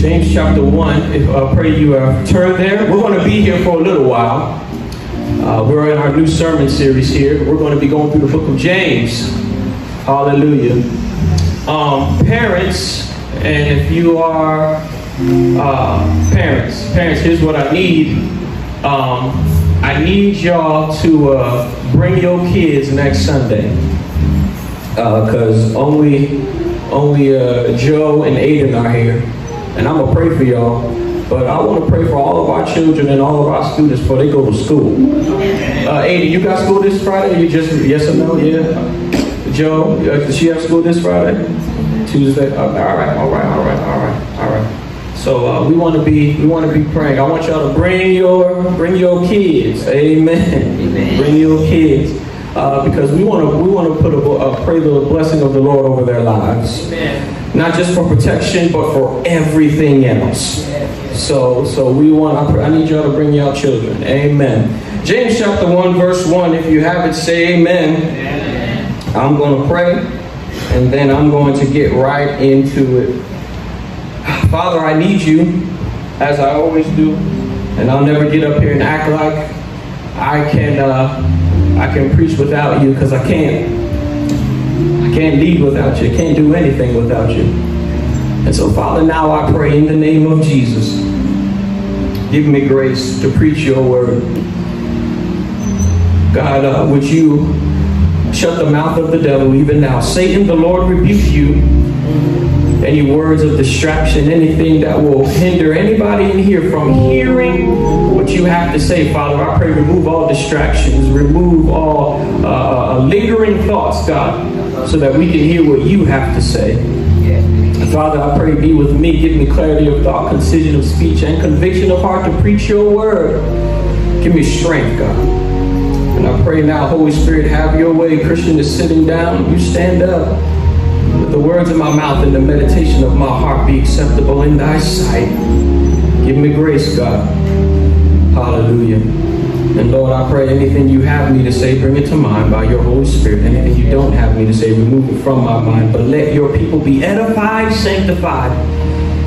James chapter 1. If I pray you uh, turn there. We're going to be here for a little while. Uh, we're in our new sermon series here. We're going to be going through the book of James. Hallelujah. Um, parents, and if you are uh, parents, parents, here's what I need. Um, I need y'all to uh, bring your kids next Sunday because uh, only only uh, Joe and Aiden are here, and I'm gonna pray for y'all. But I want to pray for all of our children and all of our students before they go to school. Uh, you got school this Friday? You just yes or no? Yeah. Joe, uh, does she have school this Friday? Tuesday. Uh, all right, all right, all right, all right, all right. So uh, we want to be we want to be praying. I want y'all to bring your bring your kids. Amen. Amen. Bring your kids uh, because we want to we want to put a, uh, pray the blessing of the Lord over their lives, Amen. not just for protection but for everything else. So so we want I, I need y'all to bring y'all children. Amen. James chapter one verse one. If you have it, say Amen. amen. I'm going to pray, and then I'm going to get right into it. Father, I need you, as I always do, and I'll never get up here and act like I can. Uh, I can preach without you because I can't. I can't lead without you. I can't do anything without you. And so, Father, now I pray in the name of Jesus, give me grace to preach your word. God, uh, would you shut the mouth of the devil even now? Satan, the Lord rebuke you. Any words of distraction, anything that will hinder anybody in here from hearing what you have to say, Father. I pray remove all distractions, remove all uh, uh, lingering thoughts, God, so that we can hear what you have to say. Father, I pray be with me. Give me clarity of thought, concision of speech, and conviction of heart to preach your word. Give me strength, God. And I pray now, Holy Spirit, have your way. Christian is sitting down. You stand up. Let the words of my mouth and the meditation of my heart be acceptable in thy sight. Give me grace, God. Hallelujah. And Lord, I pray anything you have me to say, bring it to mind by your Holy Spirit. Anything you don't have me to say, remove it from my mind. But let your people be edified, sanctified,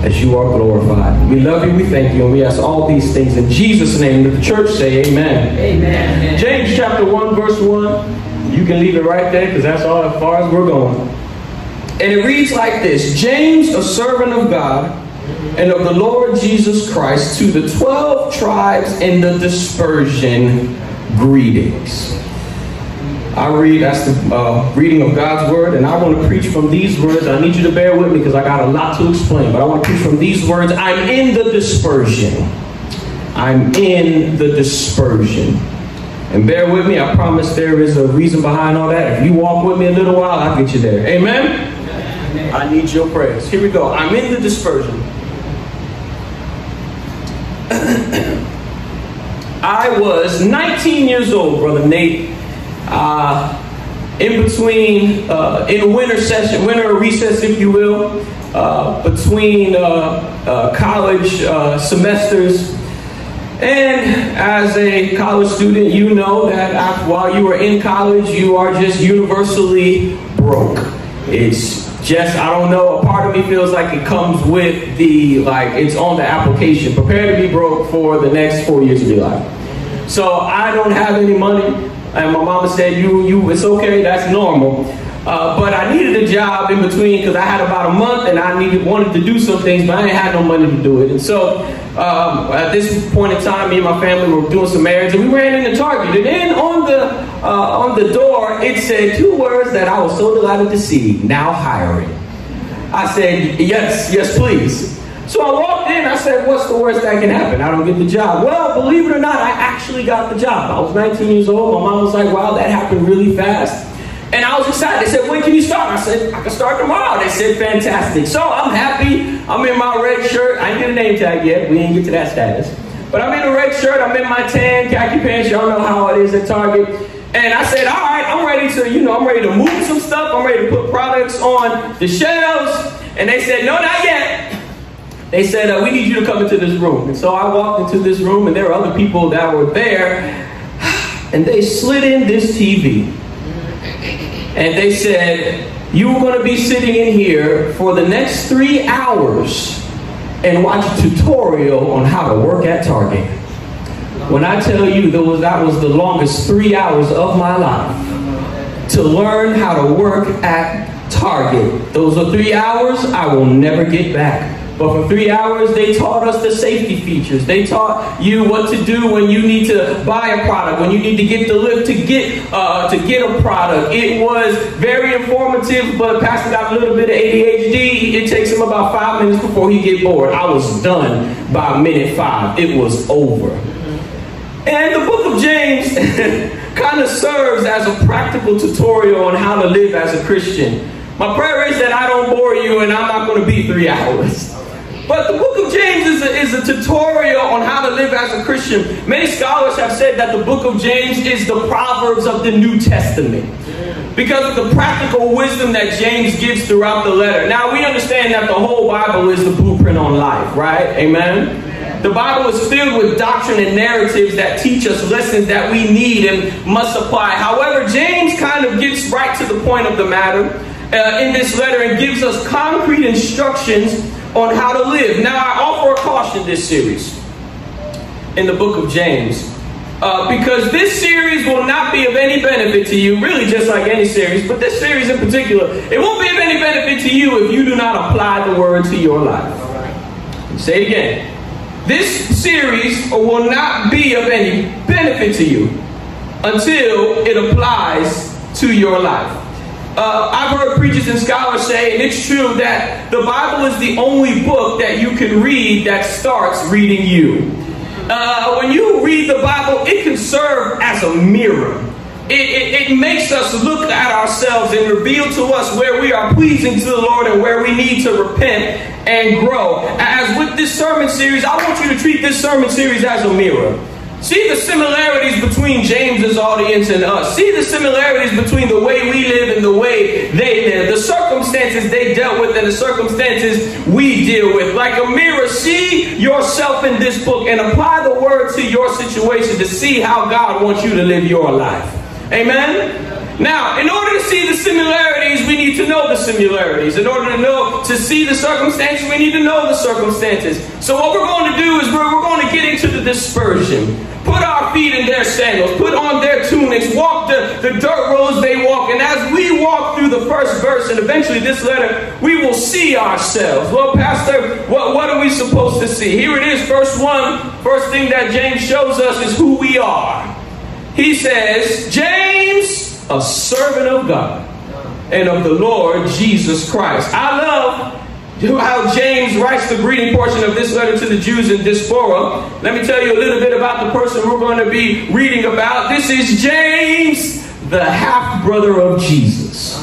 as you are glorified. We love you, we thank you, and we ask all these things in Jesus' name. Let the church say amen. Amen. James chapter 1, verse 1. You can leave it right there because that's all as far as we're going. And it reads like this James, a servant of God and of the Lord Jesus Christ to the 12 tribes in the dispersion greetings. I read, that's the uh, reading of God's word, and I want to preach from these words. I need you to bear with me because I got a lot to explain, but I want to preach from these words. I'm in the dispersion. I'm in the dispersion. And bear with me, I promise there is a reason behind all that. If you walk with me a little while, I'll get you there. Amen? I need your prayers. Here we go. I'm in the dispersion. I was 19 years old, Brother Nate. Uh, in between, uh, in winter session, winter recess, if you will, uh, between uh, uh, college uh, semesters. And as a college student, you know that after, while you are in college, you are just universally broke. It's just I don't know. A part of me feels like it comes with the like it's on the application. Prepare to be broke for the next four years of your life. So I don't have any money, and my mama said, "You, you, it's okay. That's normal." Uh, but I needed a job in between because I had about a month and I needed wanted to do some things, but I didn't have no money to do it. And so um, at this point in time, me and my family were doing some errands, and we ran into Target. And then on the uh, on the door, it said two words that I was so delighted to see: "Now hiring." I said, "Yes, yes, please." So I walked in. I said, "What's the worst that can happen? I don't get the job." Well, believe it or not, I actually got the job. I was 19 years old. My mom was like, "Wow, that happened really fast." And I was excited. They said, when can you start? I said, I can start tomorrow. They said, fantastic. So I'm happy. I'm in my red shirt. I ain't get a name tag yet. We ain't get to that status. But I'm in a red shirt. I'm in my tan khaki pants. Y'all know how it is at Target. And I said, all right, I'm ready to, you know, I'm ready to move some stuff. I'm ready to put products on the shelves. And they said, no, not yet. They said, uh, we need you to come into this room. And so I walked into this room, and there were other people that were there. And they slid in this TV and they said, You are going to be sitting in here for the next three hours and watch a tutorial on how to work at Target. When I tell you that was, that was the longest three hours of my life to learn how to work at Target. Those are three hours I will never get back. But for three hours, they taught us the safety features. They taught you what to do when you need to buy a product, when you need to get the lift to get uh, to get a product. It was very informative, but Pastor got a little bit of ADHD. It takes him about five minutes before he get bored. I was done by minute five. It was over. And the book of James kind of serves as a practical tutorial on how to live as a Christian. My prayer is that I don't bore you and I'm not going to be three hours. But the book of James is a, is a tutorial on how to live as a Christian. Many scholars have said that the book of James is the Proverbs of the New Testament because of the practical wisdom that James gives throughout the letter. Now, we understand that the whole Bible is the blueprint on life, right? Amen? The Bible is filled with doctrine and narratives that teach us lessons that we need and must apply. However, James kind of gets right to the point of the matter uh, in this letter and gives us concrete instructions on how to live. Now, I offer a caution this series in the book of James. Uh, because this series will not be of any benefit to you, really just like any series, but this series in particular, it won't be of any benefit to you if you do not apply the word to your life. Say it again. This series will not be of any benefit to you until it applies to your life. Uh, I've heard preachers and scholars say, and it's true, that the Bible is the only book that you can read that starts reading you. Uh, when you read the Bible, it can serve as a mirror. It, it, it, makes us look at ourselves and reveal to us where we are pleasing to the Lord and where we need to repent and grow. As with this sermon series, I want you to treat this sermon series as a mirror. See the similarities between James's audience and us. See the similarities between the way we live and the way they live. The circumstances they dealt with and the circumstances we deal with. Like a mirror, see yourself in this book and apply the word to your situation to see how God wants you to live your life. Amen? Now, in order to see the similarities, we need to know the similarities. In order to know to see the circumstances, we need to know the circumstances. So what we're going to do is we're, we're going to get into the dispersion. Put our feet in their sandals, put on their tunics, walk the, the dirt roads they walk. And as we walk through the first verse and eventually this letter, we will see ourselves. Well, Pastor, what, what are we supposed to see? Here it is, verse 1. First thing that James shows us is who we are. He says, James, a servant of God and of the Lord Jesus Christ. I love how James writes the greeting portion of this letter to the Jews in Diaspora. Let me tell you a little bit about the person we're going to be reading about. This is James, the half brother of Jesus.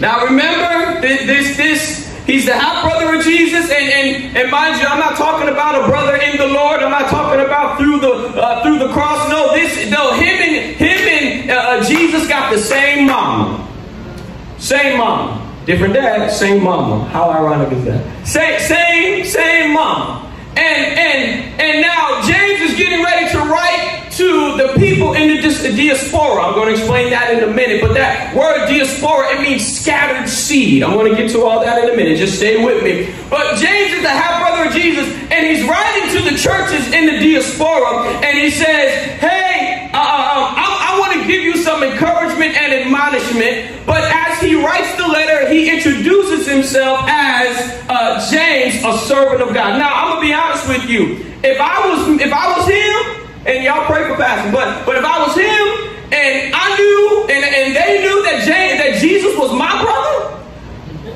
Now remember, this, this, He's the half brother of Jesus, and, and, and mind you, I'm not talking about a brother in the Lord. I'm not talking about through the uh, through the cross. No, this no him and him and uh, uh Jesus got the same mom, same mama, different dad, same mama. How ironic is that? Same same same mama. And and and now James is getting ready to write to the people in the diaspora. I'm going to explain that in a minute. But that word diaspora, it means scattered seed. I'm going to get to all that in a minute. Just stay with me. But James is the half brother of Jesus, and he's writing to the churches in the diaspora, and he says, "Hey, uh, uh um, I, I want to give you some encouragement and admonishment." But as he writes the letter, he introduces himself as uh, James, a servant of God. Now, I'm going to be honest with you. If I was, if I was him, and y'all pray for Pastor. But but if I was him and I knew and, and they knew that James, that Jesus was my brother,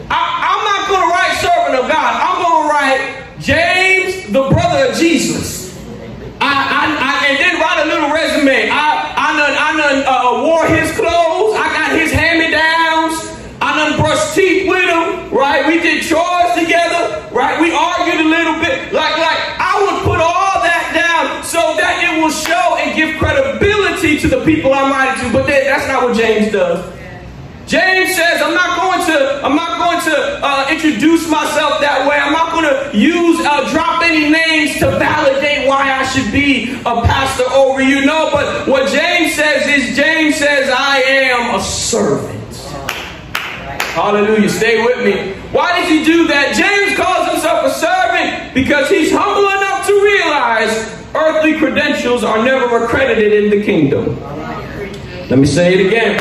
I, I'm not gonna write servant of God. I'm gonna write James, the brother of Jesus. I, I, I and then write a little resume. I I I uh, wore his clothes. Right? We did chores together. Right? We argued a little bit. Like like I would put all that down so that it will show and give credibility to the people I'm writing to, but that's not what James does. James says, I'm not going to, I'm not going to uh, introduce myself that way. I'm not going to use, uh, drop any names to validate why I should be a pastor over you. No, but what James says is, James says, I am a servant. Hallelujah. Stay with me. Why did he do that? James calls himself a servant because he's humble enough to realize earthly credentials are never accredited in the kingdom. Let me say it again.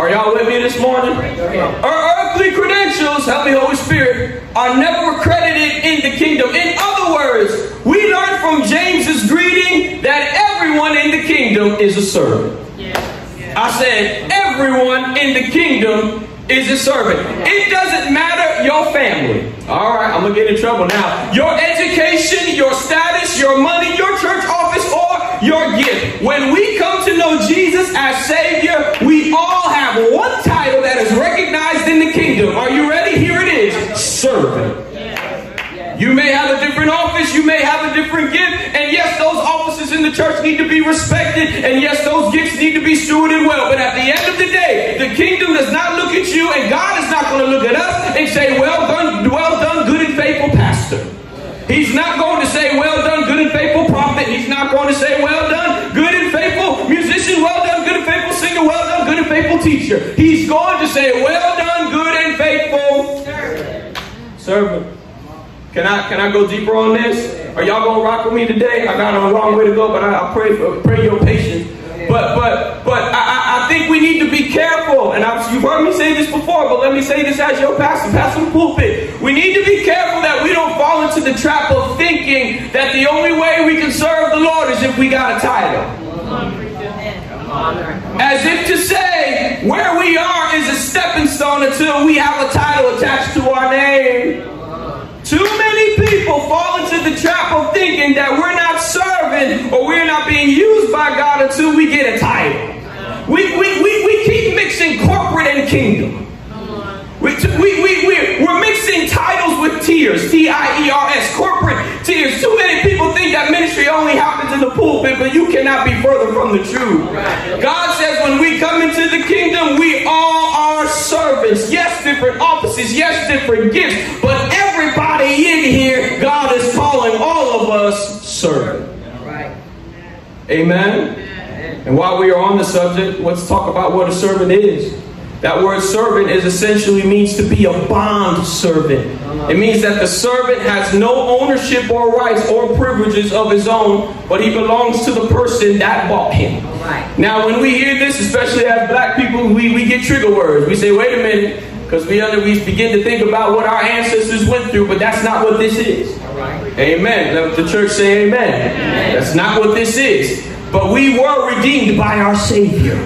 Are y'all with me this morning? Our earthly credentials, help me Holy Spirit, are never accredited in the kingdom. In other words, we learn from James's greeting that everyone in the kingdom is a servant. I said, everyone in the kingdom is a servant. It doesn't matter your family. All right, I'm gonna get in trouble now. Your education, your status, your money, your church office, or your gift. When we come to know Jesus as Savior, we all have one title that is recognized in the kingdom. Are you ready? Here it is servant. You may have a different office, you may have a different gift, and yes, those offices in the church need to be respected, and yes, those gifts need to be stewarded well. But at the end of the day, the kingdom does not look at you, and God is not going to look at us and say, Well done, well done, good and faithful pastor. He's not going to say, Well done, good and faithful prophet. He's not going to say, Well done, good and faithful musician. Well done, good and faithful singer. Well done, good and faithful teacher. He's going to say, Well done, good and faithful servant. servant. Can I can I go deeper on this? Are y'all gonna rock with me today? I got a long way to go, but I, I pray for pray your patience. But but but I, I think we need to be careful, and I've, you've heard me say this before, but let me say this as your pastor, pastor pulpit. We need to be careful that we don't fall into the trap of thinking that the only way we can serve the Lord is if we got a title. As if to say, where we are is a stepping stone until we have a title attached to our name. Too many people fall into the trap that we're not serving or we're not being used by God until we get a title. We, we, we, we keep mixing corporate and kingdom. We, we, we, we, we're mixing titles with tiers, T I E R S, corporate tiers. Too many people think that ministry only happens in the pulpit, but you cannot be further from the truth. God says when we come into the kingdom, we all are servants. Yes, different offices, yes, different gifts, but in here, God is calling all of us servant. Amen. And while we are on the subject, let's talk about what a servant is. That word servant is essentially means to be a bond servant. Uh-huh. It means that the servant has no ownership or rights or privileges of his own, but he belongs to the person that bought him. Now, when we hear this, especially as black people, we, we get trigger words. We say, wait a minute, because we, under, we begin to think about what our ancestors went through, but that's not what this is. Amen. Let the church say amen. amen. That's not what this is. But we were redeemed by our Savior.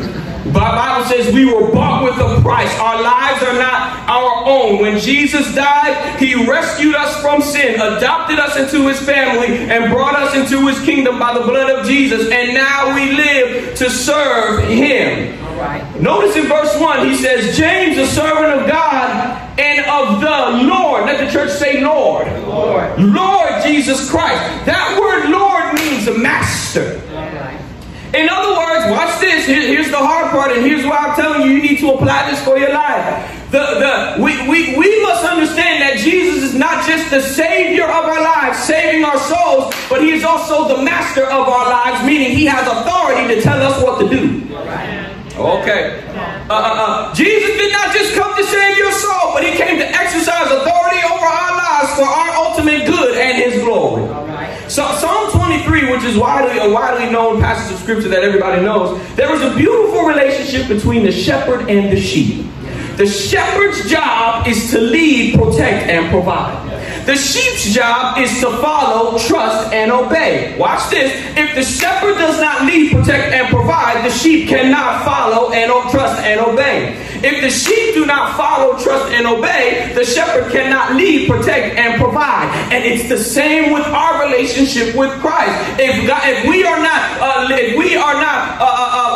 The Bible says we were bought with a price. Our lives are not our own. When Jesus died, he rescued us from sin, adopted us into his family, and brought us into his kingdom by the blood of Jesus. And now we live to serve him. Notice in verse 1, he says, James, a servant of God and of the Lord. Let the church say Lord. Lord, Lord Jesus Christ. That word Lord means master. In other words, watch this. Here, here's the hard part, and here's why I'm telling you, you need to apply this for your life. The, the, we, we, we must understand that Jesus is not just the Savior of our lives, saving our souls, but He is also the Master of our lives, meaning He has authority to tell us what to do. Okay. Uh, uh, uh. Jesus did not just come to save your soul, but He came to exercise authority over our lives for our ultimate good and His glory. So Psalm 23, which is widely a widely known passage of scripture that everybody knows, there is a beautiful relationship between the shepherd and the sheep. The shepherd's job is to lead, protect, and provide. The sheep's job is to follow, trust, and obey. Watch this. If the shepherd does not lead, protect, and provide, the sheep cannot follow and trust and obey. If the sheep do not follow, trust, and obey, the shepherd cannot lead, protect, and provide. And it's the same with our relationship with Christ. If God, if we are not, uh, if we are not uh, uh,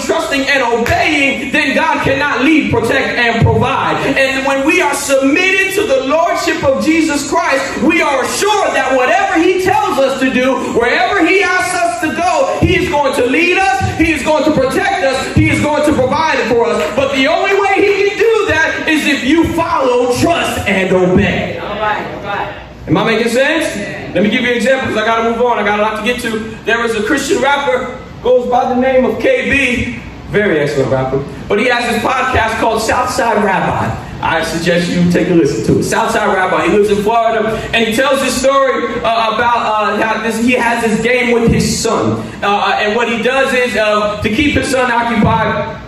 trusting, and obeying, then God cannot lead, protect, and provide. And when we are submitted to the lordship of Jesus Jesus Christ, we are assured that whatever He tells us to do, wherever He asks us to go, He is going to lead us, He is going to protect us, He is going to provide for us. But the only way He can do that is if you follow, trust, and obey. All right, all right. Am I making sense? Let me give you an example because I got to move on. I got a lot to get to. There was a Christian rapper, goes by the name of KB, very excellent rapper, but he has this podcast called Southside Rabbi. I suggest you take a listen to it. Southside Rabbi, he lives in Florida, and he tells this story uh, about uh, how this, he has this game with his son. Uh, and what he does is uh, to keep his son occupied,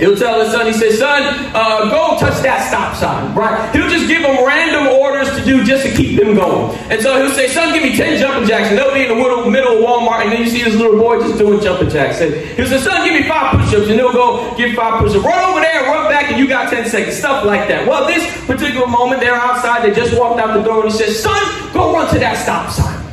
He'll tell his son, he says, son, uh, go touch that stop sign, right? He'll just give him random orders to do just to keep him going. And so he'll say, son, give me 10 jumping jacks. And they'll be in the middle, middle of Walmart. And then you see this little boy just doing jumping jacks. And he'll say, son, give me five push-ups. And he'll go give five push-ups. Run over there, run back, and you got 10 seconds. Stuff like that. Well, this particular moment, they're outside. They just walked out the door. And he says, son, go run to that stop sign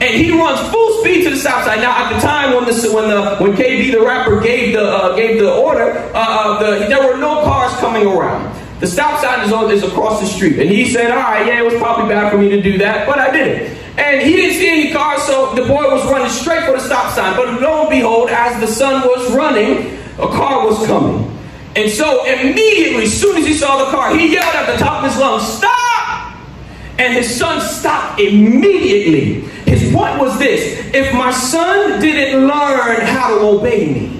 and he runs full speed to the stop sign. Now, at the time when the when the when KB the rapper gave the uh, gave the order, uh, uh, the, there were no cars coming around. The stop sign is, on, is across the street, and he said, "All right, yeah, it was probably bad for me to do that, but I did it." And he didn't see any cars, so the boy was running straight for the stop sign. But lo and behold, as the son was running, a car was coming. And so immediately, as soon as he saw the car, he yelled at the top of his lungs, "Stop!" And his son stopped immediately. His point was this if my son didn't learn how to obey me,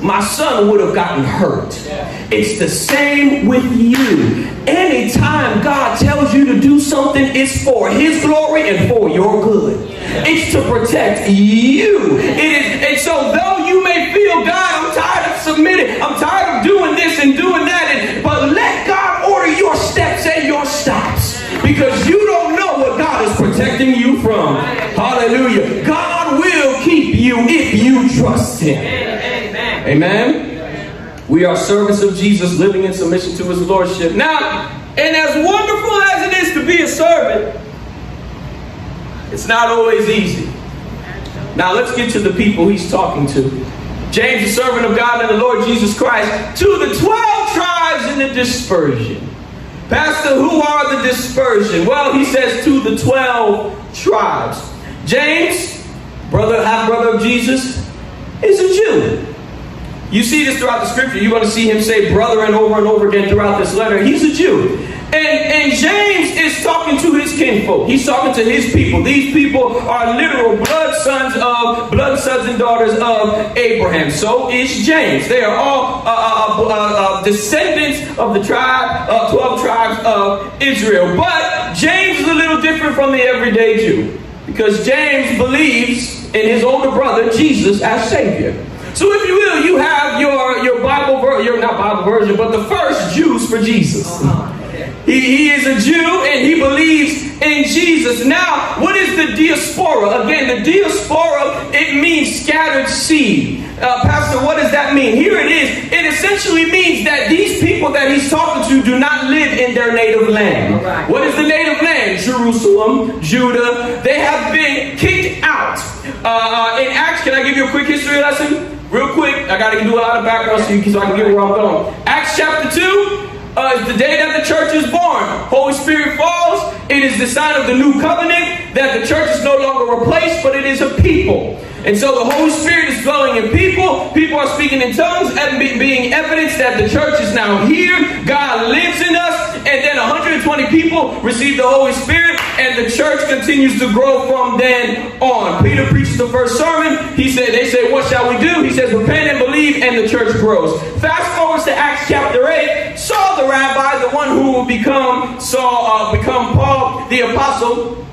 my son would have gotten hurt. It's the same with you. Anytime God tells you to do something, it's for His glory and for your good. It's to protect you. It is, and so though you may feel, God, I'm tired of submitting, I'm tired of doing this and doing that, and, but let God order your steps and your stops because you don't know protecting you from. Hallelujah. God will keep you if you trust Him. Amen. We are servants of Jesus living in submission to His Lordship. Now, and as wonderful as it is to be a servant, it's not always easy. Now, let's get to the people He's talking to. James, the servant of God and the Lord Jesus Christ, to the 12 tribes in the dispersion. Pastor, who are the dispersion? Well, he says to the 12 tribes. James, brother, half brother of Jesus, is a Jew. You see this throughout the scripture. You're going to see him say brother and over and over again throughout this letter. He's a Jew. And, and James is talking to his kinfolk. He's talking to his people. These people are literal blood sons of, blood sons and daughters of Abraham. So is James. They are all uh, uh, uh, uh descendants of the tribe, uh, 12 tribes of Israel. But James is a little different from the everyday Jew. Because James believes in his older brother, Jesus, as Savior. So if you will, you have your, your Bible, your not Bible version, but the first Jews for Jesus. Uh-huh. He, he is a Jew and he believes in Jesus. Now, what is the diaspora? Again, the diaspora, it means scattered seed. Uh, Pastor, what does that mean? Here it is. It essentially means that these people that he's talking to do not live in their native land. Right. What is the native land? Jerusalem, Judah. They have been kicked out. Uh, in Acts, can I give you a quick history lesson? Real quick, I got to do a lot of background so, you, so I can get where I'm going. Acts chapter 2, uh, the day that the church is born. Holy Spirit falls. It is the sign of the new covenant that the church is no longer a place, but it is a people. And so the Holy Spirit is dwelling in people. People are speaking in tongues and be, being evidence that the church is now here. God lives in us. And then 120 people receive the Holy Spirit and the church continues to grow from then on. Peter preaches the first sermon. He said, they say, what shall we do? He says, repent and believe and the church grows. Fast forward to Acts chapter 8. Saul the rabbi, the one who will become Saul, uh, become Paul the apostle,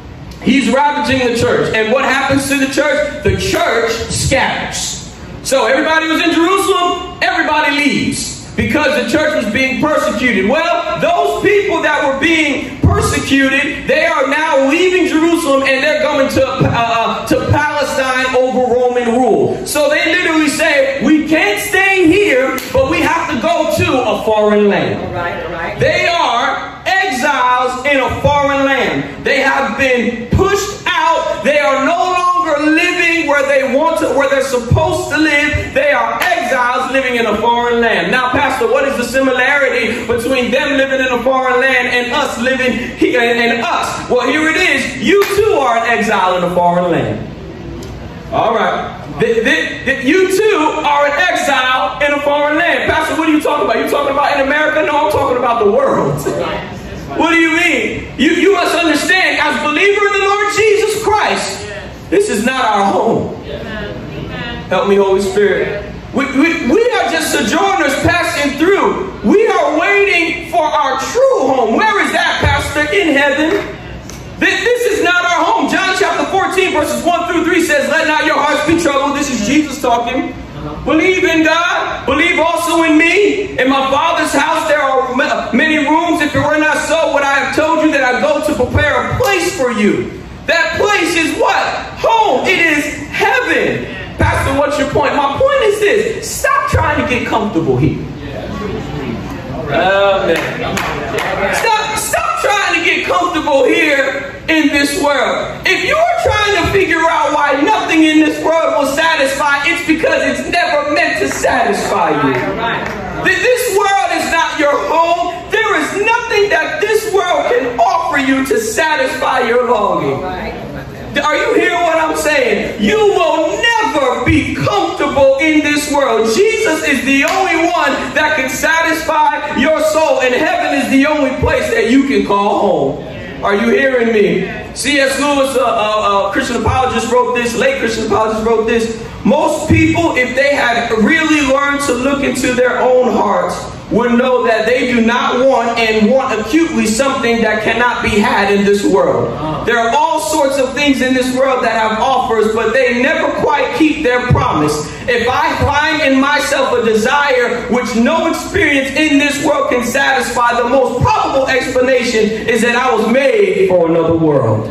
He's ravaging the church. And what happens to the church? The church scatters. So everybody was in Jerusalem, everybody leaves because the church was being persecuted. Well, those people that were being persecuted, they are now leaving Jerusalem and they're going to, uh, uh to Palestine over Roman rule. So they literally say, we can't stay here, but we have to go to a foreign land. All right, all right. They are exiles in a foreign land. They have been pushed out. They are no longer living where they want to, where they're supposed to live. They are exiles living in a foreign land. Now, Pastor, what is the similarity between them living in a foreign land and us living here and us? Well, here it is. You too are an exile in a foreign land. All right. The, you too are an exile in a foreign land. Pastor, what are you talking about? You talking about in America? No, I'm talking about the world. What do you mean? You, you must understand, as believer in the Lord Jesus Christ, this is not our home. Help me, Holy Spirit. We, we, we are just sojourners passing through. We are waiting for our true home. Where is that, Pastor? In heaven. This is not our home. John chapter 14, verses 1 through 3 says, Let not your hearts be troubled. This is Jesus talking. Believe in God. Believe also in me. In my Father's house there are many rooms. If it were not so, would I have told you that I go to prepare a place for you? That place is what? Home. It is heaven. Pastor, what's your point? My point is this. Stop trying to get comfortable here. Stop, stop trying to get comfortable here in this world. If you're trying to figure out why nothing in this world will satisfy, it's because it's never meant to satisfy you. This world your longing. Are you hearing what I'm saying? You will never be comfortable in this world. Jesus is the only one that can satisfy your soul, and heaven is the only place that you can call home. Are you hearing me? C.S. Lewis, a uh, uh, uh, Christian apologist, wrote this, late Christian apologist wrote this. Most people, if they had really learned to look into their own hearts, would know that they do not want and want acutely something that cannot be had in this world. There are all sorts of things in this world that have offers, but they never quite keep their promise. If I find in myself a desire which no experience in this world can satisfy, the most probable explanation is that I was made for another world.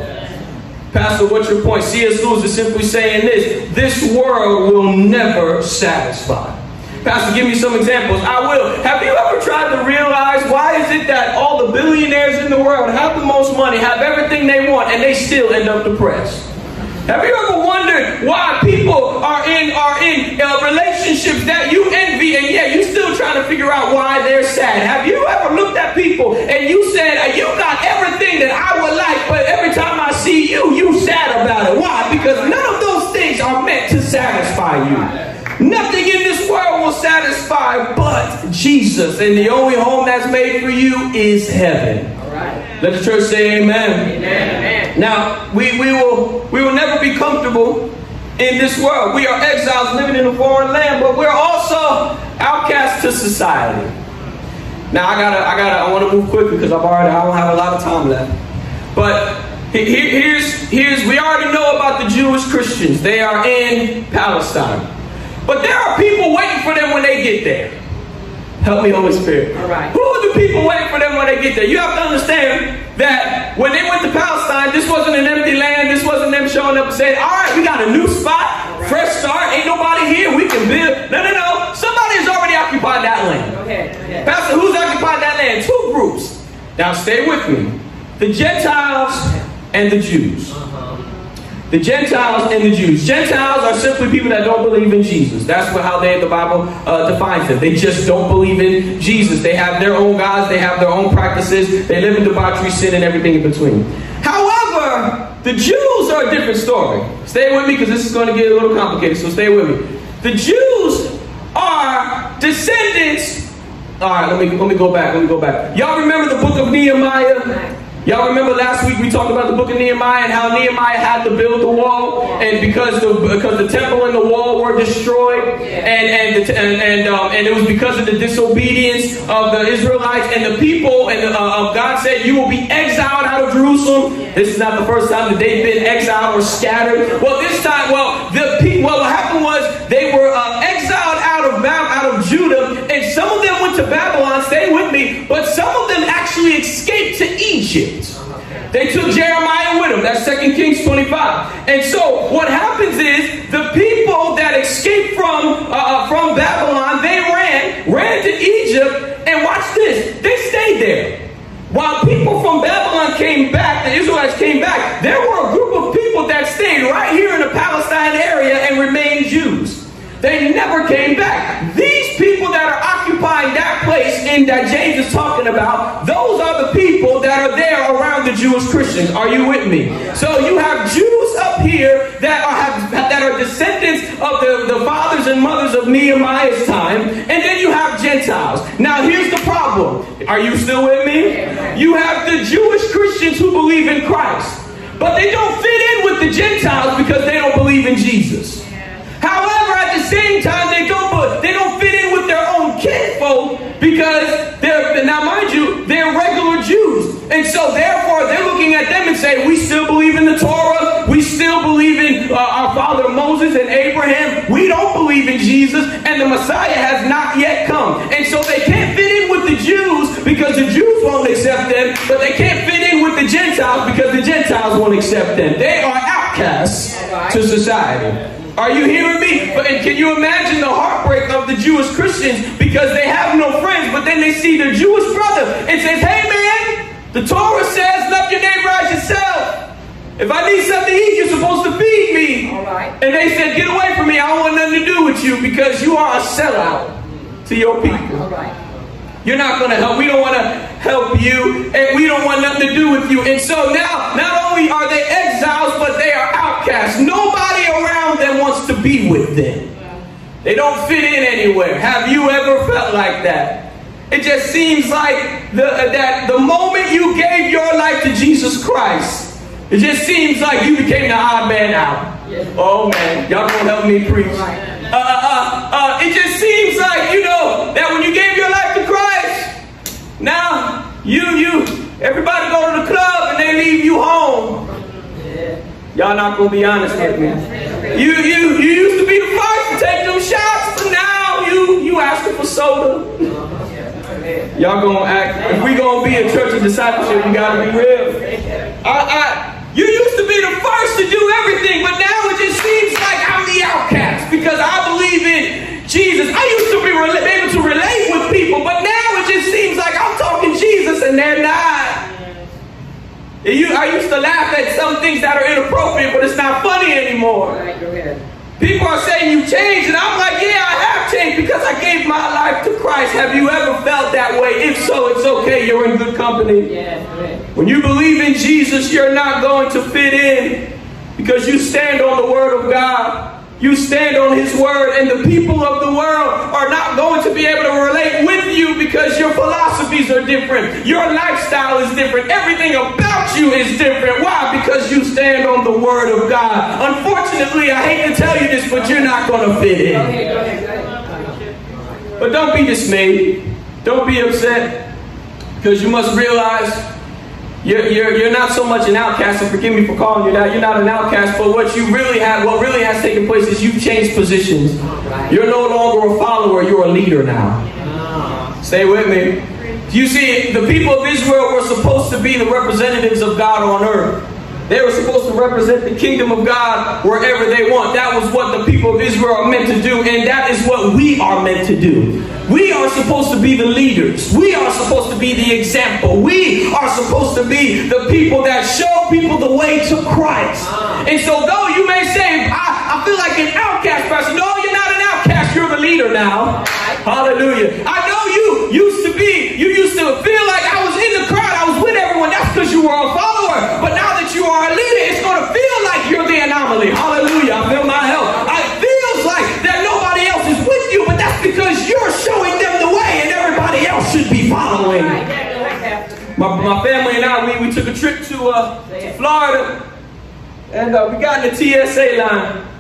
Pastor, what's your point? C.S. Lewis is simply saying this this world will never satisfy. Pastor, give me some examples. I will. Have you ever tried to realize why is it that all the billionaires in the world have the most money, have everything they want, and they still end up depressed? Have you ever wondered why people are in are in uh, relationships that you envy, and yet you still trying to figure out why they're sad? Have you ever looked at people and you said, "You got everything that I would like, but every time I see you, you sad about it"? Why? Because none of those things are meant to satisfy you. Nothing in this world will satisfy but Jesus. And the only home that's made for you is heaven. Let the church say amen. amen. Now, we, we, will, we will never be comfortable in this world. We are exiles living in a foreign land, but we're also outcasts to society. Now I gotta, I gotta, I want to move quickly because I've already, I don't have a lot of time left. But here's, here's, we already know about the Jewish Christians. They are in Palestine. But there are people waiting for them when they get there. Help me, Holy Spirit. All right. Who are the people waiting for them when they get there? You have to understand that when they went to Palestine, this wasn't an empty land. This wasn't them showing up and saying, all right, we got a new spot, right. fresh start. Ain't nobody here. We can build. No, no, no. Somebody has already occupied that land. Okay. okay. Pastor, who's occupied that land? Two groups. Now stay with me. The Gentiles and the Jews. The Gentiles and the Jews. Gentiles are simply people that don't believe in Jesus. That's what, how they the Bible uh, defines them. They just don't believe in Jesus. They have their own gods. They have their own practices. They live in debauchery, sin, and everything in between. However, the Jews are a different story. Stay with me because this is going to get a little complicated. So stay with me. The Jews are descendants. All right, let me let me go back. Let me go back. Y'all remember the book of Nehemiah? Y'all remember last week we talked about the book of Nehemiah and how Nehemiah had to build the wall, and because the because the temple and the wall were destroyed, and and and and, um, and, it was because of the disobedience of the Israelites and the people, and uh, God said, "You will be exiled out of Jerusalem." This is not the first time that they've been exiled or scattered. Well, this time, well, the people, well, what happened was they were uh, exiled out of out of Judah, and some of them went to Babylon. Stay with me, but some of them actually Egypt. They took Jeremiah with them. That's 2 Kings 25. And so what happens is the people that escaped from uh, uh, from Babylon, they ran, ran to Egypt, and watch this. They stayed there. While people from Babylon came back, the Israelites came back, there were a group of people that stayed right here in the Palestine area and remained Jews. They never came back. These people that are that place in that James is talking about, those are the people that are there around the Jewish Christians. Are you with me? So you have Jews up here that are have, that are descendants of the, the fathers and mothers of Nehemiah's time, and then you have Gentiles. Now here's the problem. Are you still with me? You have the Jewish Christians who believe in Christ. But they don't fit in with the Gentiles because they don't believe in Jesus. However, at the same time, they don't because they're now mind you, they're regular Jews Jews. And so therefore they're looking at them and say, we still believe in the Torah. We still believe in uh, our father Moses and Abraham. We don't believe in Jesus and the Messiah has not yet come. And so they can't fit in with the Jews because the Jews won't accept them, but they can't fit in with the Gentiles because the Gentiles won't accept them. They are outcasts to society. Are you hearing me? But and can you imagine the heartbreak of the Jewish Christians because they have no friends, but then they see their Jewish brother and says, "Hey man, the Torah says love your neighbor as yourself. If I need something to eat, you're supposed to feed me." All right. And they said, "Get away from me! I don't want nothing to do with you because you are a sellout to your people." All right. You're not going to help. We don't want to help you, and we don't want nothing to do with you. And so now, not only are they exiles, but they are outcasts. Nobody around them wants to be with them. They don't fit in anywhere. Have you ever felt like that? It just seems like the, that the moment you gave your life to Jesus Christ, it just seems like you became the odd man out. Oh man, y'all gonna help me preach. Uh, uh, uh, uh, it just seems like, you know, now you, you, everybody go to the club and they leave you home. Y'all not gonna be honest with me. You, you, you used to be the first to take them shots, but now you, you asking for soda. Y'all gonna act, if we gonna be a church of discipleship, you gotta be real. I, I, you used to be the first to do everything, but now it just seems like I'm the outcast because I believe in Jesus. I used to be able to relate with people, but now Jesus and they're not. You, I used to laugh at some things that are inappropriate, but it's not funny anymore. Right. People are saying you changed, and I'm like, yeah, I have changed because I gave my life to Christ. Have you ever felt that way? If so, it's okay. You're in good company. Yeah. When you believe in Jesus, you're not going to fit in because you stand on the Word of God. You stand on His Word, and the people of the world are not going to be able to relate with you because your philosophies are different. Your lifestyle is different. Everything about you is different. Why? Because you stand on the Word of God. Unfortunately, I hate to tell you this, but you're not going to fit in. Okay, go ahead, go ahead. But don't be dismayed. Don't be upset. Because you must realize you're, you're, you're not so much an outcast, and forgive me for calling you that. You're not an outcast, but what you really have, what really has taken place is you've changed positions. You're no longer a follower, you're a leader now. Ah. Stay with me. You see, the people of Israel were supposed to be the representatives of God on earth. They were supposed to represent the kingdom of God wherever they want. That was what the people of Israel are meant to do, and that is what we are meant to do. We are supposed to be the leaders. We are supposed to be the example. We are supposed to be the people that show people the way to Christ. And so, though you may say, I, I feel like an outcast person, no, you're not an outcast. You're the leader now. Hallelujah. I know you used to be, you used to feel like I was in the crowd, I was with everyone. That's because you were a follower. But now that you are a leader, it's going to feel like you're the anomaly. Hallelujah. I feel my help. It feels like that nobody else is with you, but that's because you're showing them the way and everybody else should be following. All right, yeah, go ahead, Pastor. My, my family and I, we, we took a trip to, uh, to Florida, and uh, we got in the TSA line.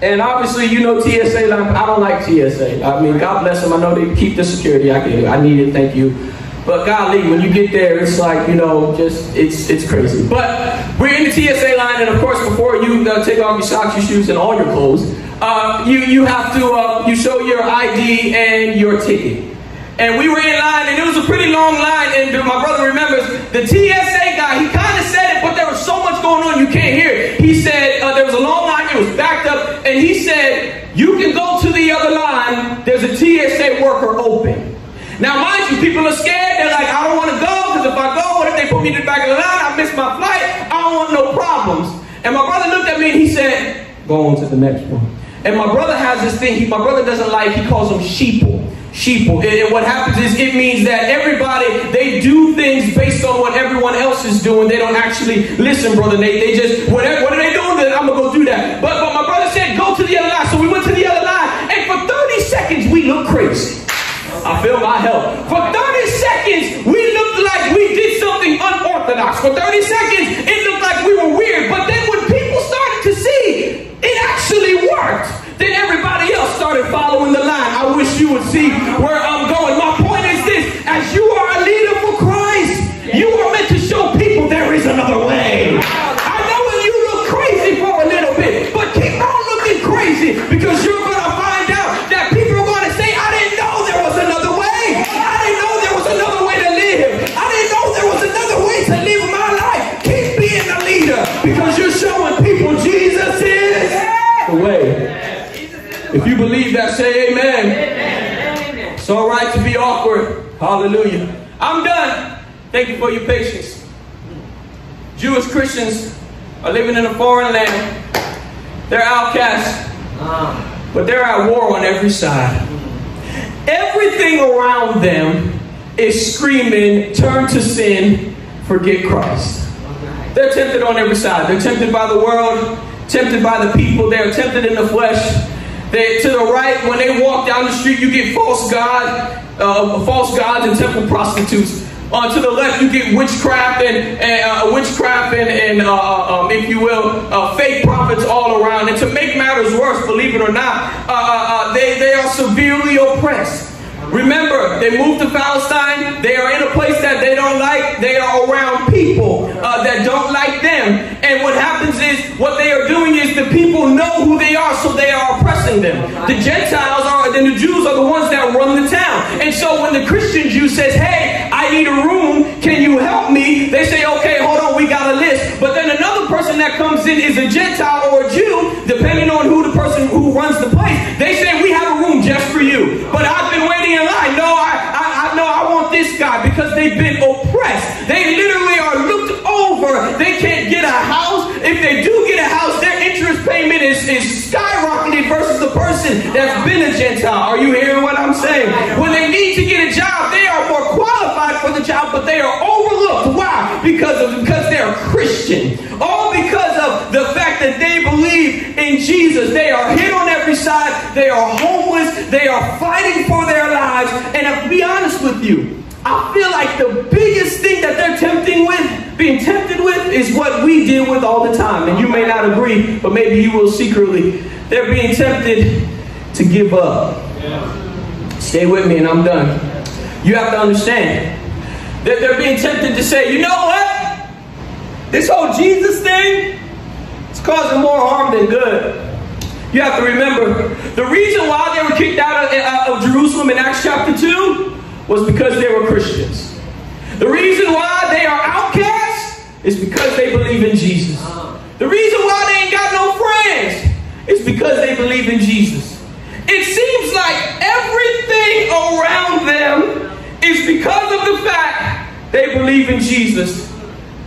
And obviously, you know TSA line. I don't like TSA. I mean, God bless them. I know they keep the security. I can, I need it. Thank you. But golly, when you get there, it's like you know, just it's it's crazy. But we're in the TSA line, and of course, before you uh, take off your socks, your shoes, and all your clothes, uh, you you have to uh, you show your ID and your ticket. And we were in line, and it was a pretty long line. And my brother remembers the TSA guy. He kind of said it, but there was so much going on you can't hear it. He said uh, there was a long line. It was backed up, and he said you can go to the other line. There's a TSA worker open. Now, mind you, people are scared. They're like, I don't want to go because if I go, what if they put me in the back of the line? I miss my flight. I don't want no problems. And my brother looked at me and he said, Go on to the next one. And my brother has this thing. He, my brother doesn't like. He calls them sheeple. Sheeple. And, and what happens is it means that everybody they do things based on what everyone else is doing. They don't actually listen, brother Nate. They just whatever. What are they doing? I'm gonna go do that. But I feel my help. For 30 seconds, we looked like we did something unorthodox. For 30 seconds, it Thank you for your patience. Jewish Christians are living in a foreign land. They're outcasts, but they're at war on every side. Everything around them is screaming, turn to sin, forget Christ. They're tempted on every side. They're tempted by the world, tempted by the people. They're tempted in the flesh. They, to the right, when they walk down the street, you get false god, uh, false gods and temple prostitutes. Uh, to the left, you get witchcraft and, and uh, witchcraft and, and uh, um, if you will, uh, fake prophets all around. And to make matters worse, believe it or not, uh, uh, uh, they, they are severely oppressed. Remember, they moved to Palestine. They are in a place that they don't like. They are around people uh, that don't like them. And what happens is, what they are doing is the people know who they are, so they are oppressing them. The Gentiles are, then the Jews are the ones that run the town. And so when the Christian Jew says, hey, I need a room, can you help me? They say, okay, hold on, we got a list. But then another person that comes in is a Gentile or a Jew, depending on who the person who runs the place. They say, we have a room just for you. But I've been waiting in line. No, I, I, I no, I want this guy because they've been oppressed. They literally are looked over. They can't get a house. If they do get a house, their interest payment is, is skyrocketed versus the person that's been a Gentile. Are you hearing what I'm saying? When they need to get a job, they are more qualified for the job, but they are overlooked. Why? Because of because they're Christian. All because of the fact that they believe in Jesus. They are hit on every side. They are homeless. They are fighting for their lives. And to be honest with you, I feel like the biggest thing that they're tempting with, being tempted with, is what we deal with all the time. And you may not agree, but maybe you will secretly. They're being tempted to give up. Stay with me and I'm done. You have to understand that they're being tempted to say, you know what? This whole Jesus thing, it's causing more harm than good. You have to remember, the reason why they were kicked out of, out of Jerusalem in Acts chapter 2 was because they were Christians. The reason why they are outcasts is because they believe in Jesus. The reason why they ain't got no friends is because they believe in Jesus. It seems like everything around them is because of the fact they believe in Jesus.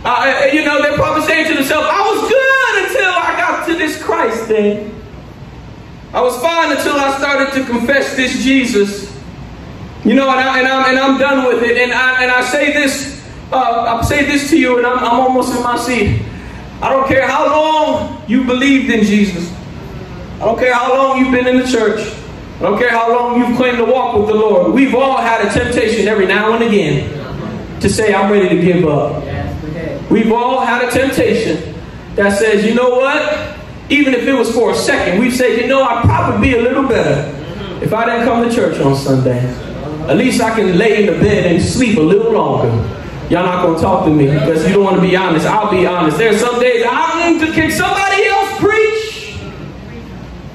Uh, you know, they're probably saying to themselves, I was good until I got to this Christ thing. I was fine until I started to confess this Jesus. You know, and, I, and, I'm, and I'm done with it. And I, and I say this, uh, I say this to you, and I'm, I'm almost in my seat. I don't care how long you believed in Jesus. I don't care how long you've been in the church. I don't care how long you've claimed to walk with the Lord. We've all had a temptation every now and again to say, I'm ready to give up. We've all had a temptation that says, you know what? Even if it was for a second, we've said, you know, I'd probably be a little better if I didn't come to church on Sunday. At least I can lay in the bed and sleep a little longer. Y'all not gonna talk to me because you don't want to be honest. I'll be honest. There's some days I'm can somebody else preach?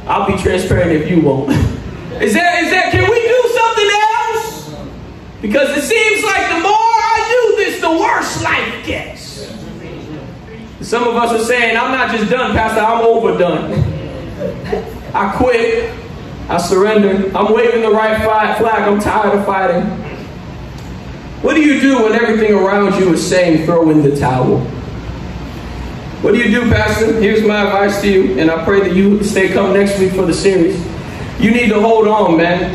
I'll be transparent if you won't. Is that is that can we do something else? Because it seems like the more I do this, the worse life gets. Some of us are saying, I'm not just done, Pastor, I'm overdone. I quit. I surrender. I'm waving the right flag. I'm tired of fighting. What do you do when everything around you is saying throw in the towel? What do you do, Pastor? Here's my advice to you, and I pray that you stay come next week for the series. You need to hold on, man.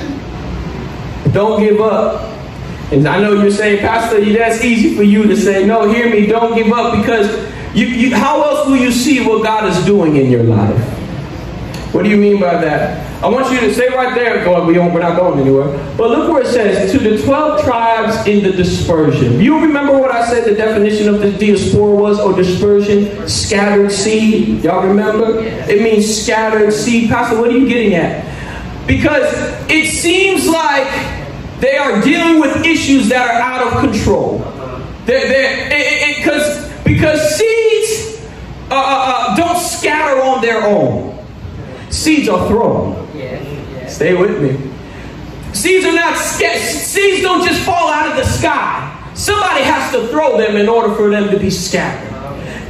Don't give up. And I know you're saying, Pastor, that's easy for you to say. No, hear me. Don't give up because you, you, how else will you see what God is doing in your life? What do you mean by that? I want you to say right there, God, we don't, we're not going anywhere. But look where it says, to the 12 tribes in the dispersion. You remember what I said the definition of the diaspora was, or dispersion? Scattered seed. Y'all remember? It means scattered seed. Pastor, what are you getting at? Because it seems like they are dealing with issues that are out of control. They're, they're, it, it, cause, because seeds uh, uh, uh, don't scatter on their own. Seeds are thrown. Yes, yes. Stay with me. Seeds are not seeds don't just fall out of the sky. Somebody has to throw them in order for them to be scattered.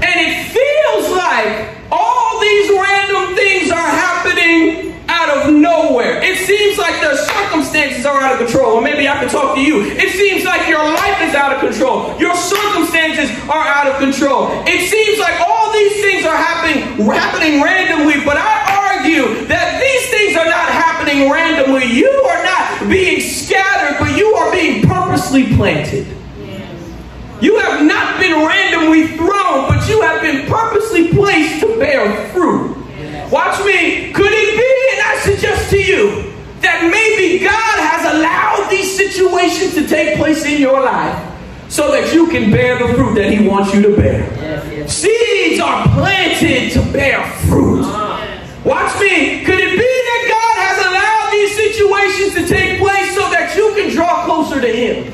And it feels like all these random things are happening out of nowhere. It seems like the circumstances are out of control. Or maybe I can talk to you. It seems like your life is out of control. Your circumstances are out of control. It seems like all these things are happening, happening randomly, but I argue that these things are not happening randomly. You are not being scattered, but you are being purposely planted. You have not been randomly thrown, but you have been purposely placed to bear fruit. Watch me. Could it be, and I suggest to you, that maybe God has allowed these situations to take place in your life so that you can bear the fruit that He wants you to bear? Yes, yes. Seeds are planted to bear fruit. Uh-huh. Watch me. Could it be that God has allowed these situations to take place so that you can draw closer to Him?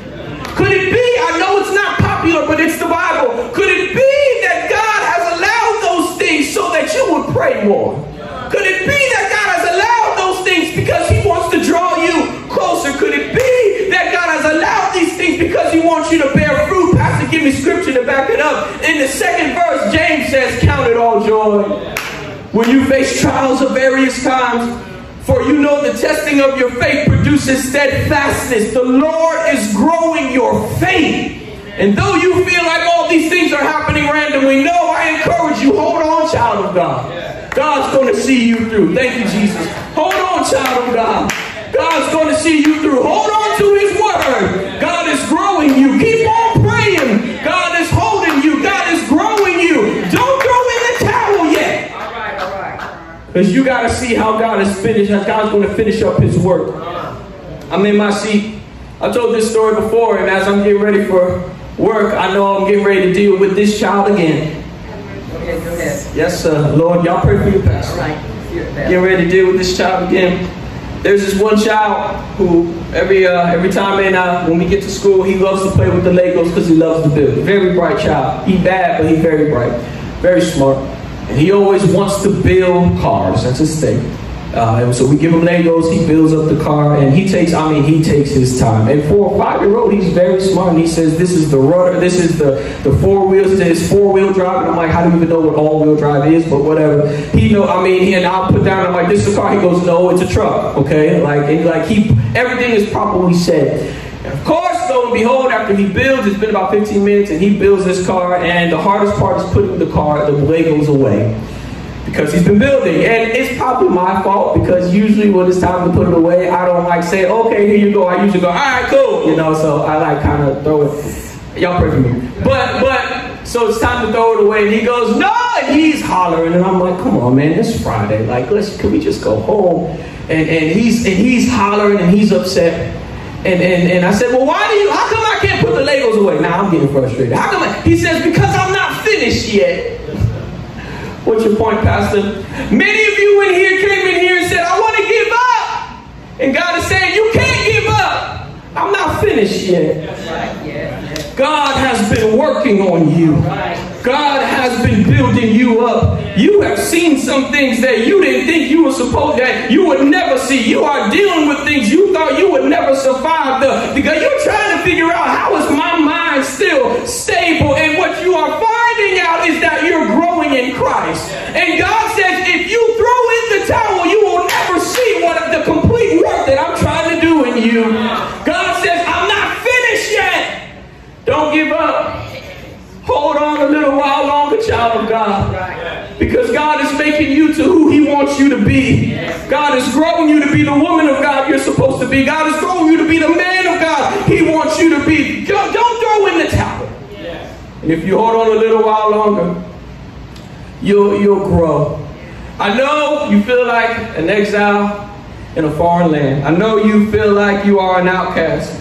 Could it be? I know it's not popular, but it's the Bible. Could it be that God has allowed those things so that you would pray more? Could it be that God has allowed those things because He wants to draw you closer? Could it be that God has allowed these things because He wants you to bear fruit? Pastor, give me scripture to back it up. In the second verse, James says, Count it all joy when you face trials of various kinds. For you know the testing of your faith produces steadfastness. The Lord is growing your faith. And though you feel like all these things are happening randomly, no, I encourage you, hold on, child of God. God's going to see you through. Thank you, Jesus. Hold on, child of God. God's going to see you through. Hold on to His word. God is growing you. Keep on praying. God is holding you. God is growing you. Don't throw in the towel yet. All right, all right. Because you got to see how God is finished, how God's going to finish up His work. I'm in my seat. I told this story before, and as I'm getting ready for work, I know I'm getting ready to deal with this child again. Ahead, go ahead. Yes, sir. Lord, y'all pray for your pastor. right. Hear Getting ready to deal with this child again. There's this one child who every uh, every time in uh, when we get to school, he loves to play with the Legos because he loves to build. Very bright child. He bad, but he very bright, very smart, and he always wants to build cars. That's his thing. Uh, and so we give him Legos. He builds up the car, and he takes. I mean, he takes his time. And for a five-year-old, he's very smart. And he says, "This is the rudder. This is the the four wheels. This is four-wheel drive." And I'm like, "How do you even know what all-wheel drive is?" But whatever. He know. I mean, he and I'll put down. I'm like, "This is a car." He goes, "No, it's a truck." Okay, like and like he everything is properly said. And of course, lo and behold, after he builds, it's been about 15 minutes, and he builds this car. And the hardest part is putting the car, the blade goes away because he's been building. And it's probably my fault because usually when it's time to put it away, I don't like say, okay, here you go. I usually go, all right, cool. You know, so I like kind of throw it. Y'all pray for me. But, but, so it's time to throw it away. And he goes, no, he's hollering. And I'm like, come on, man, it's Friday. Like, let's, can we just go home? And, and he's, and he's hollering and he's upset. And, and, and I said, well, why do you, how come I can't put the Legos away? Now I'm getting frustrated. How come I, he says, because I'm not finished yet. What's your point, Pastor? Many of you in here came in here and said, I want to give up. And God is saying, You can't give up. I'm not finished yet. God has been working on you. God has been building you up. You have seen some things that you didn't think you were supposed that you would never see. You are dealing with things you thought you would never survive the, because you're trying to figure out how is my mind still stable. And what you are finding out is that you're growing in Christ. And God says, if you throw in the towel, you will never see what the complete work that I'm trying to do in you. God says, I'm not finished yet. Don't give up. Hold on a little while longer, child of God. Because God is making you to who He wants you to be. God is growing you to be the woman of God you're supposed to be. God is growing you to be the man of God He wants you to be. Don't don't throw in the towel. And if you hold on a little while longer, you'll you'll grow. I know you feel like an exile in a foreign land. I know you feel like you are an outcast.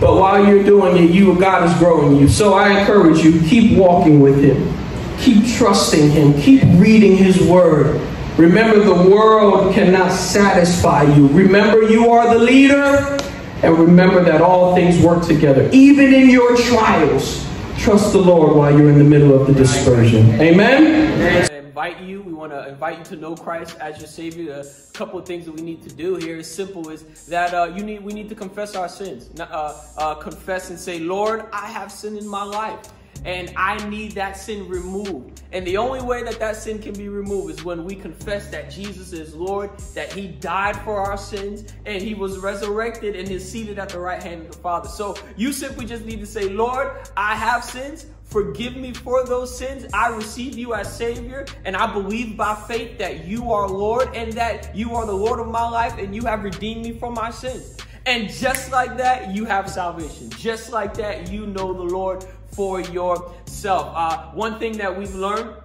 But while you're doing it, you God is growing you. So I encourage you, keep walking with Him. Keep trusting Him. Keep reading His Word. Remember, the world cannot satisfy you. Remember, you are the leader. And remember that all things work together. Even in your trials, trust the Lord while you're in the middle of the dispersion. Amen? invite you. We want to invite you to know Christ as your Savior. A couple of things that we need to do here is simple: is that uh, you need we need to confess our sins, uh, uh, confess and say, Lord, I have sinned in my life. And I need that sin removed. And the only way that that sin can be removed is when we confess that Jesus is Lord, that He died for our sins, and He was resurrected and is seated at the right hand of the Father. So you simply just need to say, Lord, I have sins. Forgive me for those sins. I receive you as Savior, and I believe by faith that you are Lord and that you are the Lord of my life and you have redeemed me from my sins. And just like that, you have salvation. Just like that, you know the Lord for yourself. Uh, one thing that we've learned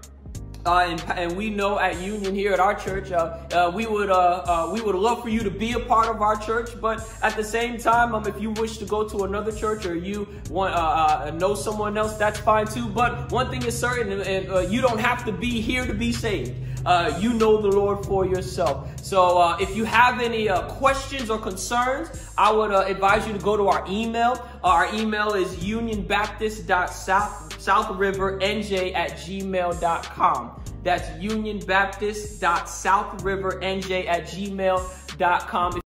uh, and, and, we know at Union here at our church, uh, uh, we would uh, uh, we would love for you to be a part of our church. But at the same time, um, if you wish to go to another church or you want uh, know someone else, that's fine too. But one thing is certain, and, and you don't have to be here to be saved. Uh, you know the Lord for yourself. So uh, if you have any uh, questions or concerns, I would advise you to go to our email. our email is unionbaptist.southriverNJ at gmail.com. That's unionbaptist.southriverNJ at gmail.com.